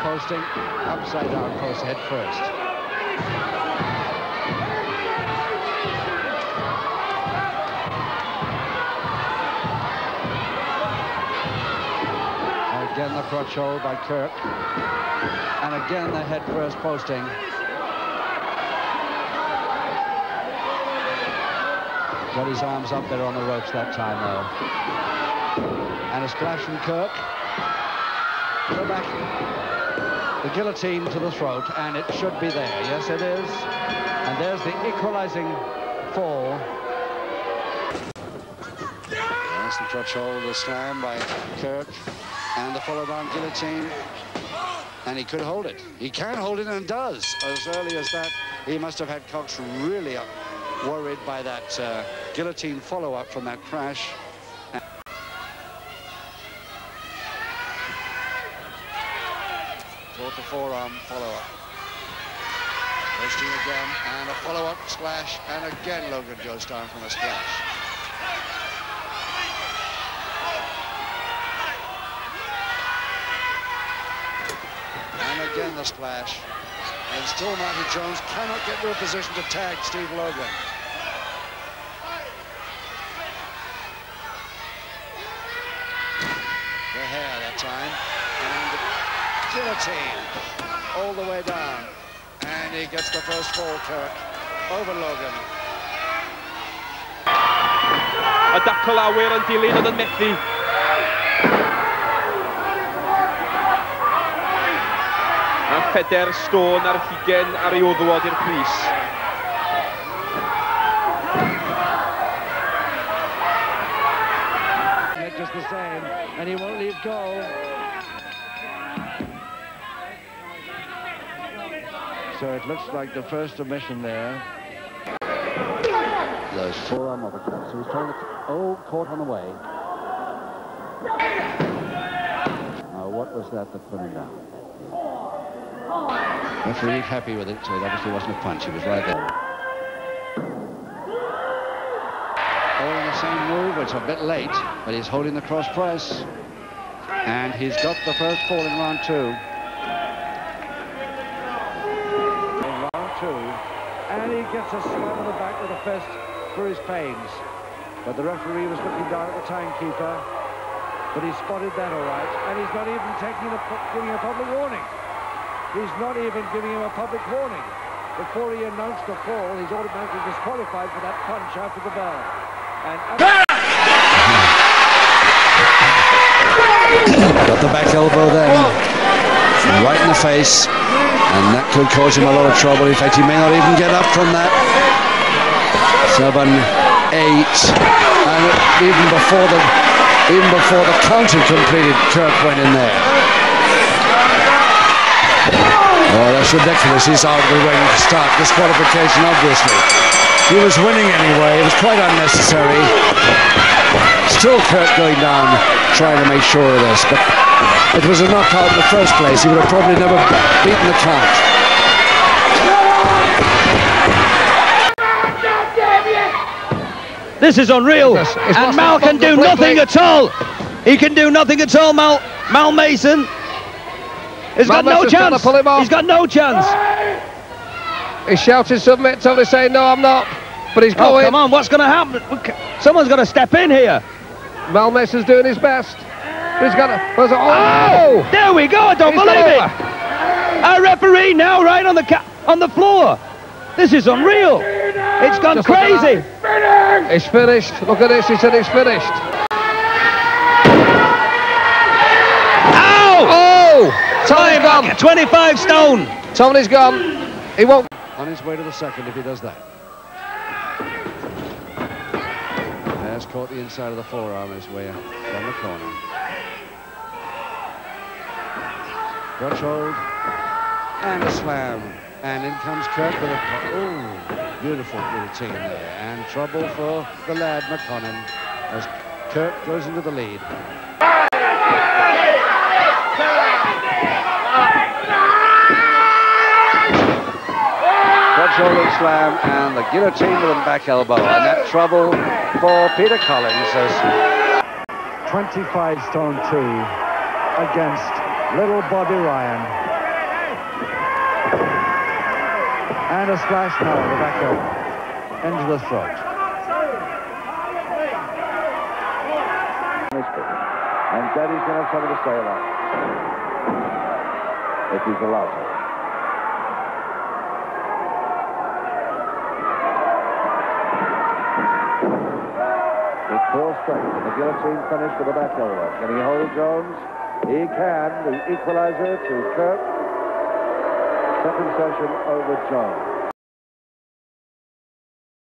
posting, upside down post head first. Again the crotch hold by Kirk. And again the head first posting. Got his arms up there on the ropes that time though. And a splash from Kirk. Go back. The guillotine to the throat, and it should be there. Yes, it is. And there's the equalizing fall. Yes, the crotch hold, the slam by Kirk, and the follow-down guillotine. And he could hold it. He can hold it and does. As early as that, he must have had Cox really worried by that uh, guillotine follow-up from that crash. Caught the forearm follow-up. Posting again, and a follow-up splash, and again Logan goes down from a splash. And again the splash. And still Marty Jones cannot get to a position to tag Steve Logan. The hair that time. And guillotine all the way down. And he gets the first fall, Kirk, over Logan. Y dacl awyr yn dilyn yn methu. A Feder Stone ar hugen ar ei oddwad i'r pris. Just the same, and he won't leave go. So it looks like the first omission there. Those forearm uppercuts. So he's trying to. Oh, caught on the way. Now, what was that that put him down? Referee happy with it, so it obviously wasn't a punch. He was right there. All in the same move. It's a bit late, but he's holding the cross press. And he's got the first fall in round two. In round two. And he gets a slap on the back with a fist for his pains. But the referee was looking down at the timekeeper. But he spotted that all right. And he's not even taking a, giving a public warning. He's not even giving him a public warning. Before he announced the fall, he's automatically disqualified for that punch after the bell. And Got the back elbow there. Right in the face. And that could cause him a lot of trouble. In fact, he may not even get up from that. Seven, eight. And even before the even before the count had completed, Kirk went in there. Oh, that's ridiculous. He's out of the ring to start. Disqualification, obviously. He was winning anyway. It was quite unnecessary. Still Kirk going down, trying to make sure of this. But it was a knockout in the first place. He would have probably never beaten the count. This is unreal. It's- it's and Mal can do nothing at all. He can do nothing at all, Mal, Mal Mason. He's Mal got no chance. pull him off. He's got no chance. He's shouting submit, Tony saying, no, I'm not. But he's Oh, going. come on, what's going to happen? Someone's got to step in here. Mal Mason's doing his best. He's got a... there's a- Oh, Oh! there we go. I don't He's believe got it. Our referee now right on the ca- on the floor. This is unreal. It's gone Just look at crazy. He's finished. Look at this. He said he's finished. Ow! Oh! Tony's Five, gone. 25 stone. Tony's gone. He won't. On his way to the second if he does that. Has caught the inside of the forearm his way from the corner. Crotch hold. And a slam. And in comes Kirk with a... Oh, beautiful routine there. And trouble for the lad, McConnell, as Kirk goes into the lead. slam and the guillotine with a back elbow. And that trouble for Peter Collins is 25 stone 2 against little Bobby Ryan. And a splash now, the back elbow into the throat. And Daddy's going to have something to say about it. If he's allowed to. Full strength. The guillotine finish with the back elbow. Can he hold Jones? He can. The equalizer to Kirk. Second session over Jones.